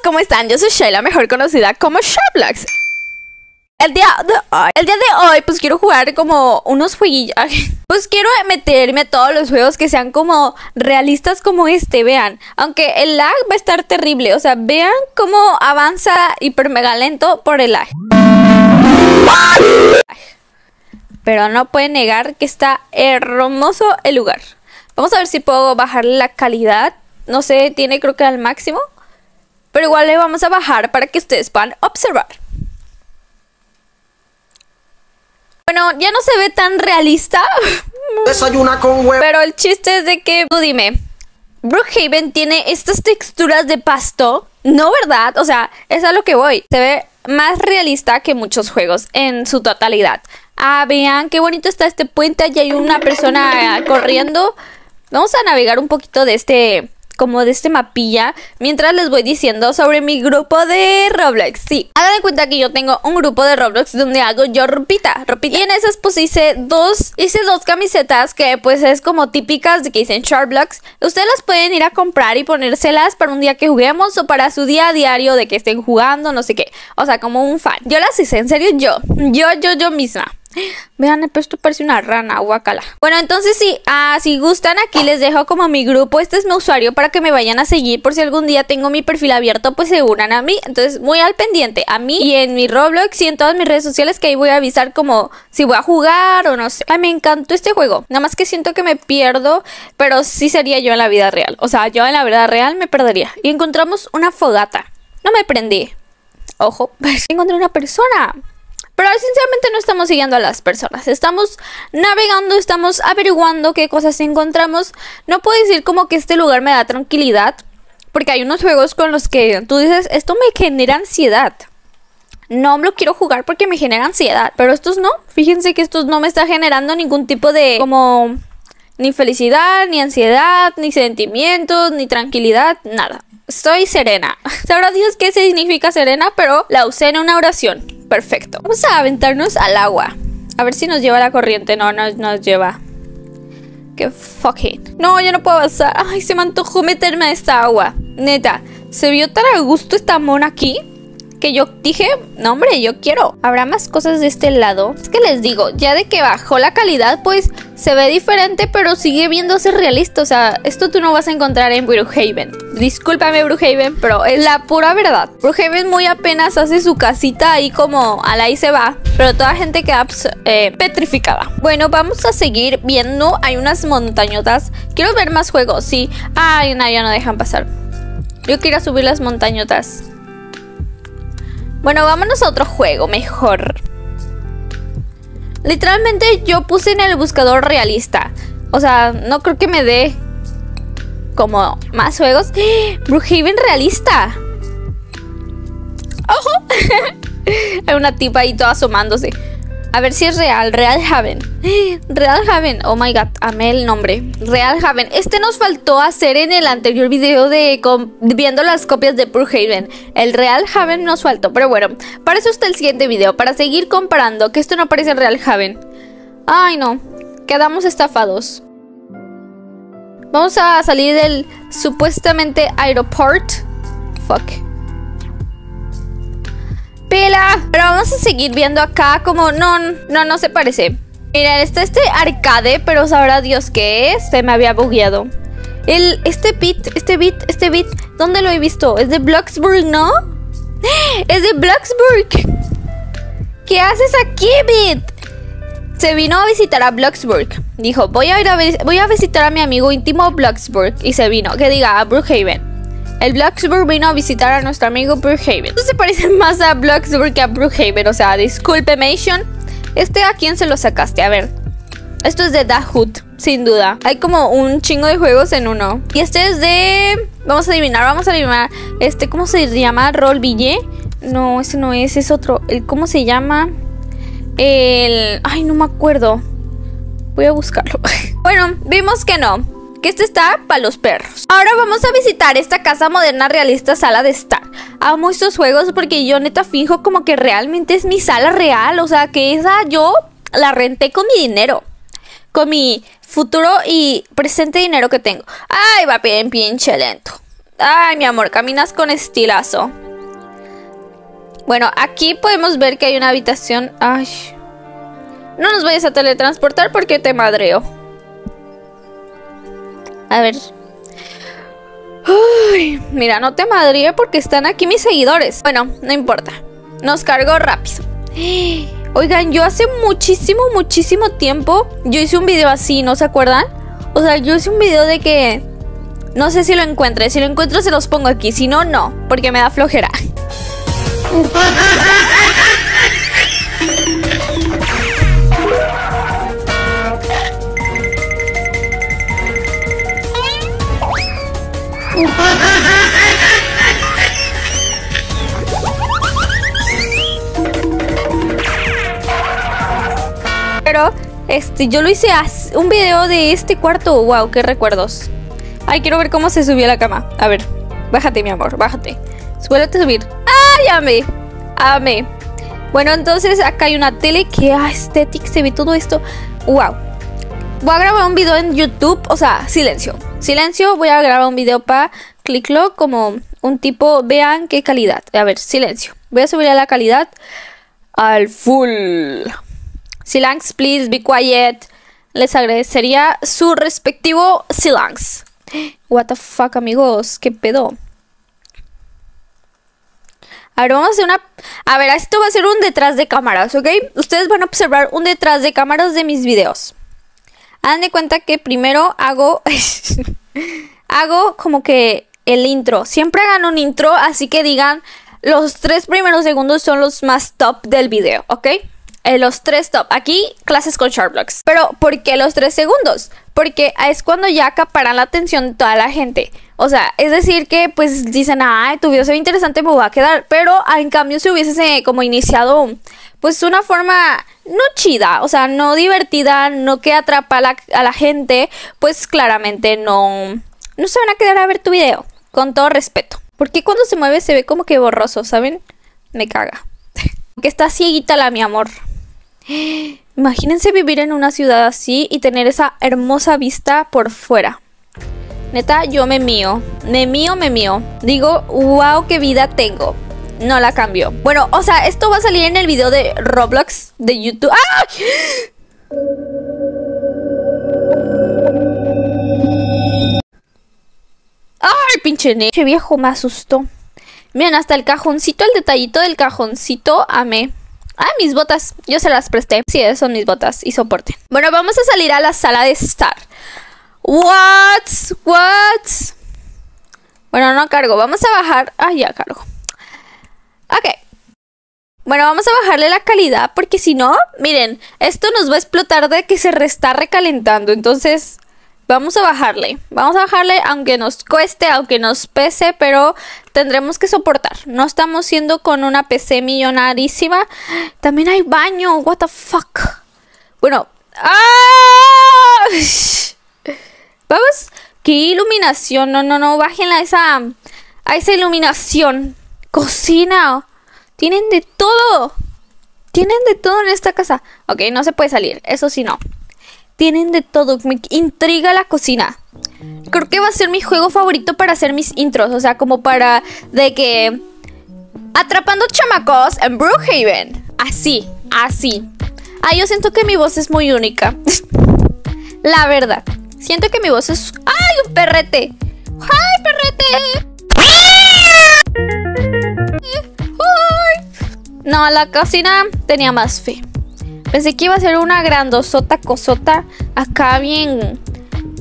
¿cómo están? Yo soy Shayla, mejor conocida como Sharplox. El día de hoy, el día de hoy, pues quiero jugar como unos jueguillos. Pues quiero meterme a todos los juegos que sean como realistas como este, vean. Aunque el lag va a estar terrible, o sea, vean cómo avanza hiper mega lento por el lag. Pero no pueden negar que está hermoso el lugar. Vamos a ver si puedo bajar la calidad. No sé, tiene creo que al máximo. Pero igual le vamos a bajar para que ustedes puedan observar. Bueno, ya no se ve tan realista. Desayuna con huevo. Pero el chiste es de que, tú dime, Brookhaven tiene estas texturas de pasto. No, ¿verdad? O sea, es a lo que voy. Se ve más realista que muchos juegos en su totalidad. Ah, vean qué bonito está este puente. Y hay una persona corriendo. Vamos a navegar un poquito de este como de este mapilla mientras les voy diciendo sobre mi grupo de Roblox. Sí, hagan de cuenta que yo tengo un grupo de Roblox donde hago yo ropita, ropita. Y en esas pues hice dos, hice dos camisetas que pues es como típicas de que dicen Sharpblocks. Ustedes las pueden ir a comprar y ponérselas para un día que juguemos o para su día a diario de que estén jugando, no sé qué. O sea, como un fan. Yo las hice, en serio, yo. Yo, yo, yo misma. Vean, esto parece una rana, guacala. Bueno, entonces sí, ah, si gustan, aquí les dejo como mi grupo. Este es mi usuario para que me vayan a seguir. Por si algún día tengo mi perfil abierto, pues se unan a mí. Entonces, muy al pendiente. A mí y en mi Roblox y en todas mis redes sociales que ahí voy a avisar como si voy a jugar o no sé. Ay, me encantó este juego. Nada más que siento que me pierdo, pero sí sería yo en la vida real. O sea, yo en la vida real me perdería. Y encontramos una fogata. No me prendí. Ojo, encontré una persona. Pero sinceramente no estamos siguiendo a las personas. Estamos navegando, estamos averiguando qué cosas encontramos. No puedo decir como que este lugar me da tranquilidad. Porque hay unos juegos con los que tú dices, esto me genera ansiedad. No lo quiero jugar porque me genera ansiedad. Pero estos no. Fíjense que estos no me está generando ningún tipo de como ni felicidad, ni ansiedad, ni sentimientos, ni tranquilidad, nada. Estoy serena. Sabrá Dios qué significa serena, pero la usé en una oración. Perfecto. Vamos a aventarnos al agua. A ver si nos lleva la corriente. No, no nos lleva. Qué fucking. No, ya no puedo avanzar. Ay, se me antojó meterme a esta agua. Neta, se vio tan a gusto esta mona aquí que yo dije, no hombre, yo quiero. Habrá más cosas de este lado. Es que les digo, ya de que bajó la calidad, pues se ve diferente, pero sigue viéndose realista. O sea, esto tú no vas a encontrar en Brookhaven. Discúlpame, Brookhaven, pero es la pura verdad. Brookhaven muy apenas hace su casita ahí como a la ahí se va, pero toda gente queda pues, eh, petrificada. Bueno, vamos a seguir viendo. Hay unas montañotas. Quiero ver más juegos, sí. Ay, no, ya no dejan pasar. Yo quiero subir las montañotas. Bueno, vámonos a otro juego mejor. Literalmente yo puse en el buscador realista. O sea, no creo que me dé como más juegos. Brookhaven realista. ¡Ojo! Hay una tipa ahí toda asomándose. A ver si es real. Real Haven. Real Haven. Oh my god. Amé el nombre. Real Haven. Este nos faltó hacer en el anterior video de viendo las copias de Brookhaven. El Real Haven nos faltó. Pero bueno, para eso está el siguiente video. Para seguir comparando. Que esto no parece Real Haven. Ay no. Quedamos estafados. Vamos a salir del supuestamente aeroport. Fuck. Pero vamos a seguir viendo acá como... No, no, no se parece. Mira, está este arcade, pero sabrá Dios qué es. Se me había bugueado. El, este beat, este beat, este beat, ¿dónde lo he visto? Es de Bloxburg, ¿no? Es de Bloxburg. ¿Qué haces aquí, Beat? Se vino a visitar a Bloxburg. Dijo, voy a ir a, voy a visitar a mi amigo íntimo Bloxburg. Y se vino, que diga, a Brookhaven. El Bloxburg vino a visitar a nuestro amigo Brookhaven. Esto se parece más a Bloxburg que a Brookhaven. O sea, disculpe, Mation. Este, ¿a quién se lo sacaste? A ver. Esto es de The Hood, sin duda. Hay como un chingo de juegos en uno. Y este es de... Vamos a adivinar, vamos a adivinar. Este, ¿cómo se llama? Roll Ville. No, ese no es, es otro. ¿Cómo se llama? El... Ay, no me acuerdo. Voy a buscarlo. bueno, vimos que no que este está para los perros. Ahora vamos a visitar esta casa moderna realista sala de estar. Amo estos juegos porque yo neta fijo como que realmente es mi sala real. O sea, que esa yo la renté con mi dinero. Con mi futuro y presente dinero que tengo. Ay, va bien pinche lento. Ay, mi amor, caminas con estilazo. Bueno, aquí podemos ver que hay una habitación. Ay. No nos vayas a teletransportar porque te madreo. A ver. Mira, no te madreo porque están aquí mis seguidores. Bueno, no importa. Nos cargo rápido. Oigan, yo hace muchísimo, muchísimo tiempo yo hice un video así, ¿no se acuerdan? O sea, yo hice un video de que... No sé si lo encuentre. Si lo encuentro se los pongo aquí. Si no, no. Porque me da flojera. este, yo lo hice un video de este cuarto. Wow, qué recuerdos. Ay, quiero ver cómo se subió a la cama. A ver, bájate, mi amor, bájate. Suéltate subir. ¡Ay, amé! Amé. Bueno, entonces acá hay una tele que ah, estética se ve todo esto. Wow. Voy a grabar un video en YouTube, o sea, silencio. Silencio, voy a grabar un video para Clicklo como un tipo, vean qué calidad. A ver, silencio. Voy a subir la calidad al full. Silence, please, be quiet. Les agradecería su respectivo silence. What the fuck, amigos, qué pedo. A ver, vamos a hacer una... A ver, esto va a ser un detrás de cámaras, ¿ok? Ustedes van a observar un detrás de cámaras de mis videos. Hagan de cuenta que primero hago... hago como que el intro. Siempre hagan un intro, así que digan los tres primeros segundos son los más top del video, ¿ok? Eh, los tres top. Aquí, clases con Sharpblocks. Pero, ¿por qué los tres segundos? Porque es cuando ya acaparan la atención de toda la gente. O sea, es decir que pues dicen, ay, tu video se ve interesante, me voy a quedar. Pero en cambio si hubiese como iniciado pues una forma no chida, o sea, no divertida, no que atrapa a la, a la gente, pues claramente no, no se van a quedar a ver tu video con todo respeto. Porque cuando se mueve se ve como que borroso, ¿saben? Me caga. que está cieguita la mi amor. Imagínense vivir en una ciudad así y tener esa hermosa vista por fuera. Neta, yo me mío. Me mío, me mío. Digo, wow, qué vida tengo. No la cambio. Bueno, o sea, esto va a salir en el video de Roblox de YouTube. ¡Ay! ¡Ay, pinche Che viejo me asustó. Miren, hasta el cajoncito, el detallito del cajoncito, amé. Ah, mis botas. Yo se las presté. Sí, son mis botas y soporte. Bueno, vamos a salir a la sala de estar. What? What? Bueno, no cargo. Vamos a bajar. Ah, ya cargo. Ok. Bueno, vamos a bajarle la calidad porque si no, miren, esto nos va a explotar de que se está recalentando. Entonces, Vamos a bajarle, vamos a bajarle aunque nos cueste, aunque nos pese, pero tendremos que soportar. No estamos siendo con una PC millonarísima. También hay baño, what the fuck. Bueno, ¡ah! Vamos, qué iluminación, no, no, no, bájenla a esa, a esa iluminación. Cocina, tienen de todo. Tienen de todo en esta casa. Ok, no se puede salir, eso sí no. Tienen de todo, me intriga la cocina. Creo que va a ser mi juego favorito para hacer mis intros, o sea, como para de que atrapando chamacos en Brookhaven. Así, así. Ah, yo siento que mi voz es muy única. la verdad. Siento que mi voz es... ¡Ay, un perrete! ¡Ay, perrete! No, la cocina tenía más fe. Pensé que iba a ser una grandosota cosota acá bien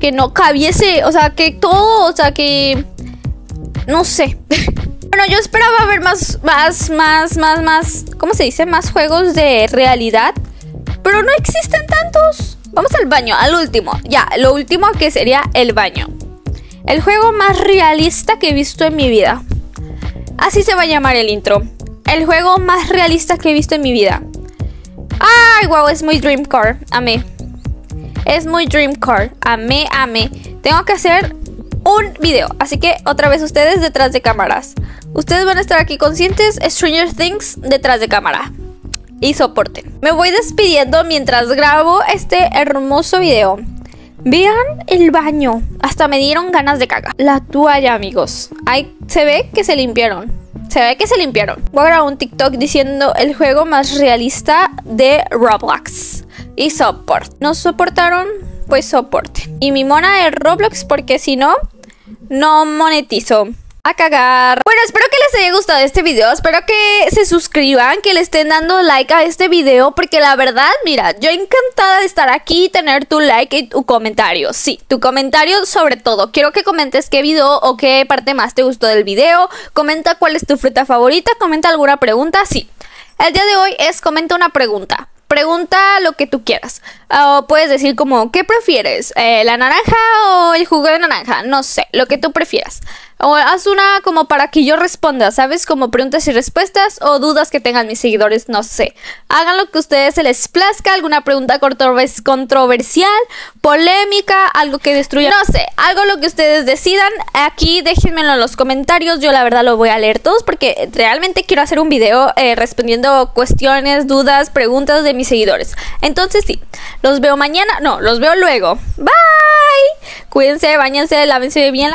que no cabiese, o sea, que todo, o sea, que no sé. bueno, yo esperaba ver más más más más más, ¿cómo se dice? Más juegos de realidad, pero no existen tantos. Vamos al baño, al último. Ya, lo último que sería el baño. El juego más realista que he visto en mi vida. Así se va a llamar el intro. El juego más realista que he visto en mi vida. Ay, wow, es muy Dream Car. Amé. Es muy Dream Car. Amé, amé. Tengo que hacer un video. Así que otra vez ustedes detrás de cámaras. Ustedes van a estar aquí conscientes. Stranger Things detrás de cámara. Y soporten. Me voy despidiendo mientras grabo este hermoso video. Vean el baño. Hasta me dieron ganas de cagar. La toalla, amigos. Ay, se ve que se limpiaron. Se ve que se limpiaron. Voy a grabar un TikTok diciendo el juego más realista de Roblox. Y support. ¿No soportaron? Pues soporte. Y mi mona de Roblox porque si no, no monetizo a cagar. Espero que les haya gustado este video. Espero que se suscriban, que le estén dando like a este video. Porque la verdad, mira, yo encantada de estar aquí y tener tu like y tu comentario. Sí, tu comentario sobre todo. Quiero que comentes qué video o qué parte más te gustó del video. Comenta cuál es tu fruta favorita. Comenta alguna pregunta. Sí. El día de hoy es comenta una pregunta. Pregunta lo que tú quieras. O puedes decir como, ¿qué prefieres? Eh, ¿La naranja o el jugo de naranja? No sé, lo que tú prefieras. O haz una como para que yo responda, ¿sabes? Como preguntas y respuestas o dudas que tengan mis seguidores, no sé. Hagan lo que a ustedes se les plazca, alguna pregunta controversial, polémica, algo que destruya, no sé, algo lo que ustedes decidan. Aquí déjenmelo en los comentarios, yo la verdad lo voy a leer todos porque realmente quiero hacer un video eh, respondiendo cuestiones, dudas, preguntas de mis seguidores. Entonces sí, los veo mañana, no, los veo luego. Bye. Cuídense, bañense, lávense bien.